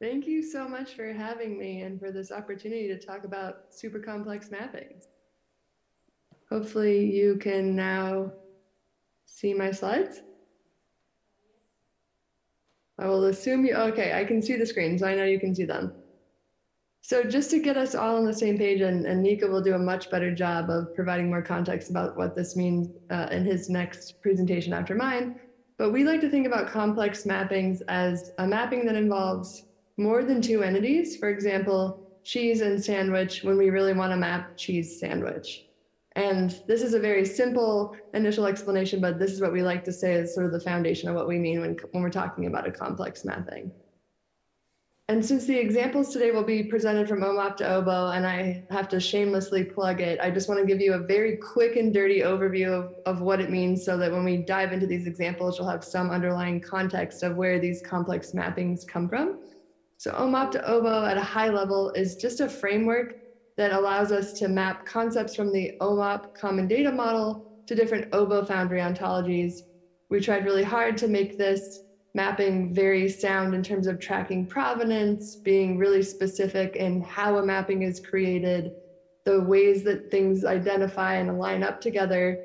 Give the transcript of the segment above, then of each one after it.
Thank you so much for having me and for this opportunity to talk about super complex mappings. Hopefully you can now see my slides. I will assume you, okay, I can see the screen, so I know you can see them. So just to get us all on the same page, and, and Nico will do a much better job of providing more context about what this means uh, in his next presentation after mine. But we like to think about complex mappings as a mapping that involves more than two entities. For example, cheese and sandwich when we really want to map cheese sandwich. And this is a very simple initial explanation, but this is what we like to say is sort of the foundation of what we mean when, when we're talking about a complex mapping. And since the examples today will be presented from OMOP to OBO, and I have to shamelessly plug it, I just want to give you a very quick and dirty overview of, of what it means so that when we dive into these examples, you'll have some underlying context of where these complex mappings come from. So OMOP to OBO at a high level is just a framework that allows us to map concepts from the OMOP common data model to different OBO foundry ontologies. We tried really hard to make this mapping very sound in terms of tracking provenance, being really specific in how a mapping is created, the ways that things identify and line up together.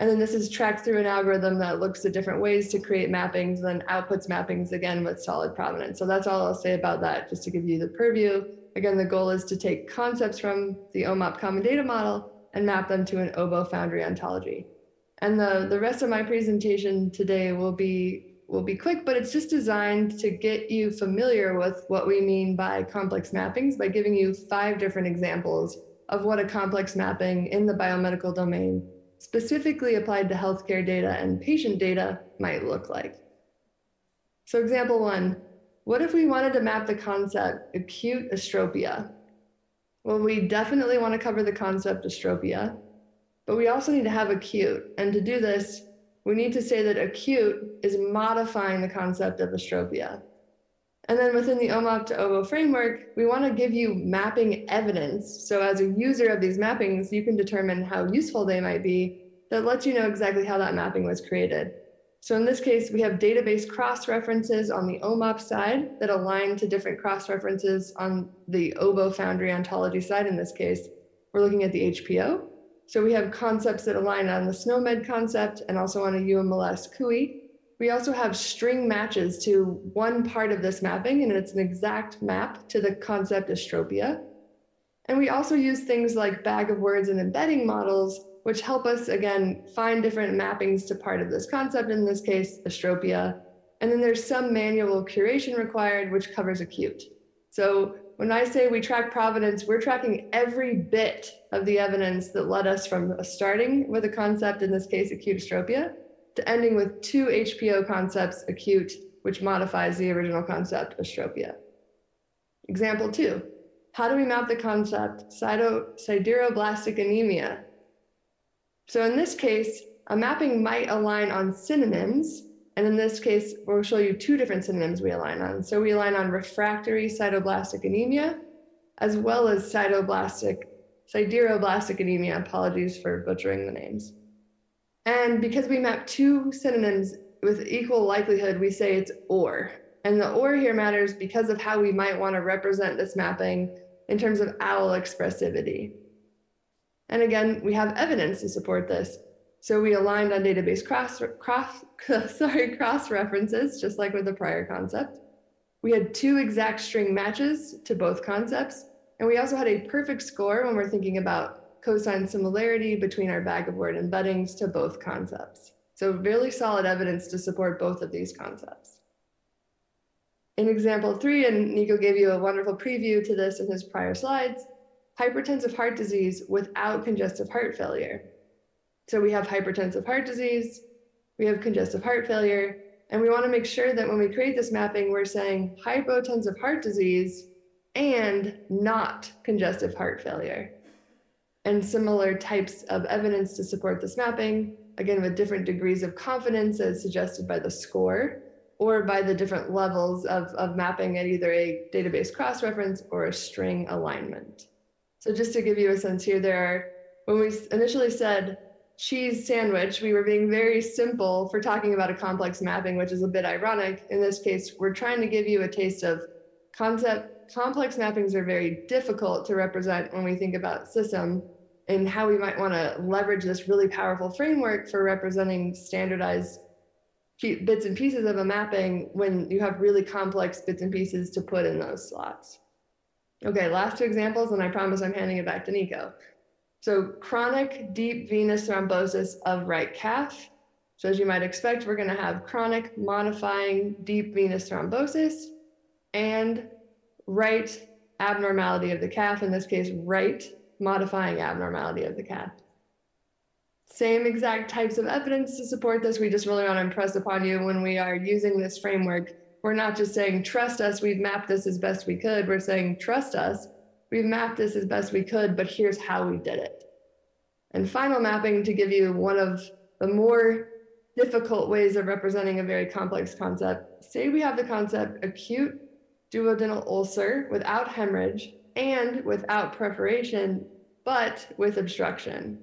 And then this is tracked through an algorithm that looks at different ways to create mappings, then outputs mappings again with solid provenance. So that's all I'll say about that, just to give you the purview. Again, the goal is to take concepts from the OMOP common data model and map them to an OBO foundry ontology. And the, the rest of my presentation today will be will be quick, but it's just designed to get you familiar with what we mean by complex mappings by giving you five different examples of what a complex mapping in the biomedical domain, specifically applied to healthcare data and patient data, might look like. So example one, what if we wanted to map the concept acute esotropia? Well, we definitely want to cover the concept esotropia, but we also need to have acute. And to do this, we need to say that acute is modifying the concept of esotropia. And then within the OMOP to OBO framework, we want to give you mapping evidence. So as a user of these mappings, you can determine how useful they might be that lets you know exactly how that mapping was created. So in this case, we have database cross-references on the OMOP side that align to different cross-references on the OBO Foundry ontology side. In this case, we're looking at the HPO. So we have concepts that align on the SNOMED concept and also on a UMLS CUI. We also have string matches to one part of this mapping, and it's an exact map to the concept esotropia. And we also use things like bag of words and embedding models which help us again find different mappings to part of this concept, in this case, esotropia. And then there's some manual curation required, which covers acute. So when I say we track provenance, we're tracking every bit of the evidence that led us from starting with a concept, in this case, acute esotropia, to ending with two HPO concepts, acute, which modifies the original concept, esotropia. Example two, how do we map the concept sideroblastic anemia so in this case, a mapping might align on synonyms. And in this case, we'll show you two different synonyms we align on. So we align on refractory sideroblastic anemia, as well as sideroblastic, sideroblastic anemia. Apologies for butchering the names. And because we map two synonyms with equal likelihood, we say it's or. And the or here matters because of how we might want to represent this mapping in terms of OWL expressivity. And again, we have evidence to support this. So we aligned on database cross, cross, sorry, cross references, just like with the prior concept. We had two exact string matches to both concepts. And we also had a perfect score when we're thinking about cosine similarity between our bag of word embeddings to both concepts. So really solid evidence to support both of these concepts. In example three, and Nico gave you a wonderful preview to this in his prior slides, hypertensive heart disease without congestive heart failure. So we have hypertensive heart disease, we have congestive heart failure, and we want to make sure that when we create this mapping, we're saying hypotensive heart disease and not congestive heart failure. And similar types of evidence to support this mapping, again, with different degrees of confidence as suggested by the score or by the different levels of, of mapping at either a database cross-reference or a string alignment. So just to give you a sense here, there are, when we initially said cheese sandwich, we were being very simple for talking about a complex mapping, which is a bit ironic. In this case, we're trying to give you a taste of concept complex mappings are very difficult to represent when we think about system and how we might want to leverage this really powerful framework for representing standardized bits and pieces of a mapping when you have really complex bits and pieces to put in those slots. Okay, last two examples, and I promise I'm handing it back to Nico. So chronic deep venous thrombosis of right calf. So as you might expect, we're gonna have chronic modifying deep venous thrombosis and right abnormality of the calf, in this case, right modifying abnormality of the calf. Same exact types of evidence to support this. We just really want to impress upon you when we are using this framework. We're not just saying, trust us, we've mapped this as best we could. We're saying, trust us, we've mapped this as best we could, but here's how we did it. And final mapping to give you one of the more difficult ways of representing a very complex concept. Say we have the concept acute duodenal ulcer without hemorrhage and without perforation, but with obstruction.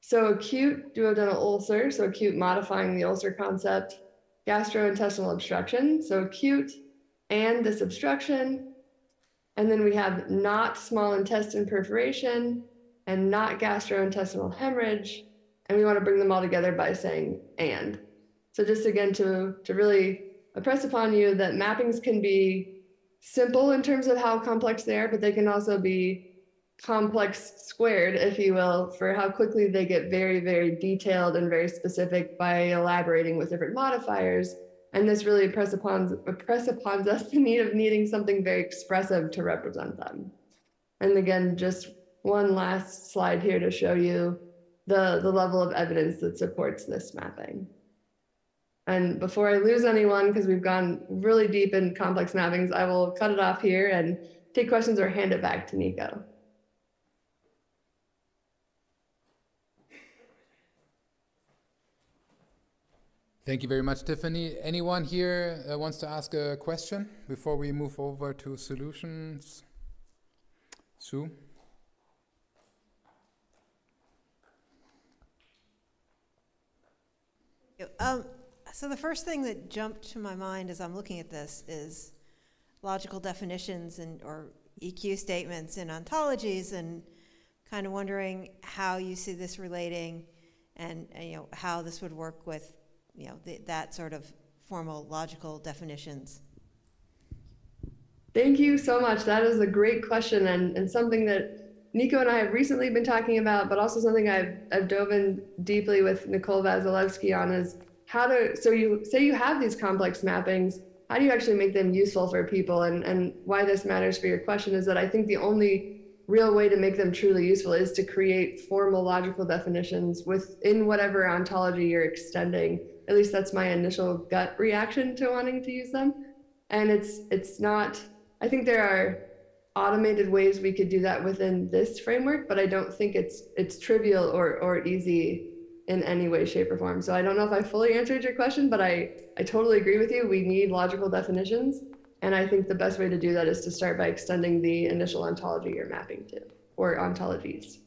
So acute duodenal ulcer, so acute modifying the ulcer concept, gastrointestinal obstruction, so acute and this obstruction. And then we have not small intestine perforation and not gastrointestinal hemorrhage. And we want to bring them all together by saying and. So just again to, to really impress upon you that mappings can be simple in terms of how complex they are, but they can also be complex squared, if you will, for how quickly they get very, very detailed and very specific by elaborating with different modifiers. And this really press upon, press upon us the need of needing something very expressive to represent them. And again, just one last slide here to show you the, the level of evidence that supports this mapping. And before I lose anyone, because we've gone really deep in complex mappings, I will cut it off here and take questions or hand it back to Nico. Thank you very much, Tiffany. Anyone here uh, wants to ask a question before we move over to solutions? Sue? Um, so the first thing that jumped to my mind as I'm looking at this is logical definitions and or EQ statements in ontologies and kind of wondering how you see this relating and, and you know how this would work with you know, the, that sort of formal logical definitions? Thank you so much. That is a great question and, and something that Nico and I have recently been talking about, but also something I've, I've dove in deeply with Nicole Vasilevsky on is how to, so you say you have these complex mappings, how do you actually make them useful for people? And, and why this matters for your question is that I think the only real way to make them truly useful is to create formal logical definitions within whatever ontology you're extending at least that's my initial gut reaction to wanting to use them. And it's it's not. I think there are automated ways we could do that within this framework, but I don't think it's it's trivial or or easy in any way, shape, or form. So I don't know if I fully answered your question, but I I totally agree with you. We need logical definitions, and I think the best way to do that is to start by extending the initial ontology you're mapping to or ontologies.